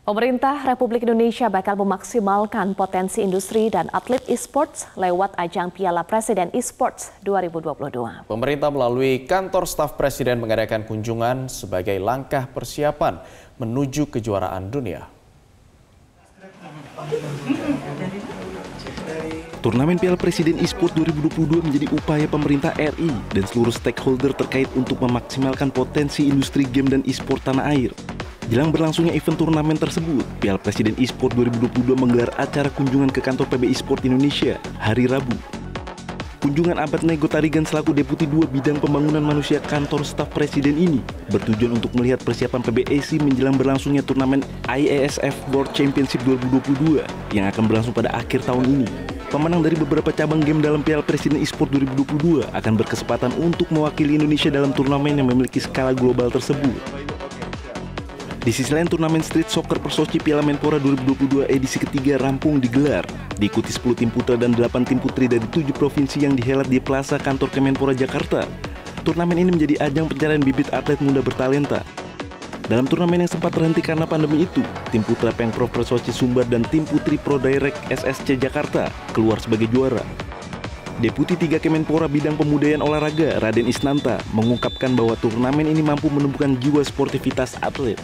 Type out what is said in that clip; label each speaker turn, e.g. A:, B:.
A: Pemerintah Republik Indonesia bakal memaksimalkan potensi industri dan atlet e-sports lewat ajang Piala Presiden e-sports 2022.
B: Pemerintah melalui kantor staf presiden mengadakan kunjungan sebagai langkah persiapan menuju kejuaraan dunia.
C: Turnamen Piala Presiden eSport 2022 menjadi upaya pemerintah RI dan seluruh stakeholder terkait untuk memaksimalkan potensi industri game dan e-sport tanah air. Jelang berlangsungnya event turnamen tersebut, Piala Presiden eSport 2022 menggelar acara kunjungan ke kantor PB eSport Indonesia hari Rabu. Kunjungan Abad Nego Tarigan selaku Deputi 2 Bidang Pembangunan Manusia Kantor Staf Presiden ini bertujuan untuk melihat persiapan PBSI menjelang berlangsungnya turnamen IASF World Championship 2022 yang akan berlangsung pada akhir tahun ini. Pemenang dari beberapa cabang game dalam Piala Presiden eSport 2022 akan berkesempatan untuk mewakili Indonesia dalam turnamen yang memiliki skala global tersebut. Di sisi lain, turnamen street soccer Persoci Piala Menpora 2022 edisi ketiga rampung digelar. Diikuti 10 tim putra dan 8 tim putri dari 7 provinsi yang dihelat di Plaza Kantor Kemenpora Jakarta. Turnamen ini menjadi ajang pencarian bibit atlet muda bertalenta. Dalam turnamen yang sempat terhenti karena pandemi itu, tim putra Pengprov Persoci Sumbar dan tim putri Pro Direct SSC Jakarta keluar sebagai juara. Deputi 3 Kemenpora Bidang Pemudayaan Olahraga Raden Isnanta mengungkapkan bahwa turnamen ini mampu menumbuhkan jiwa sportivitas atlet.